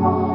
Thank you.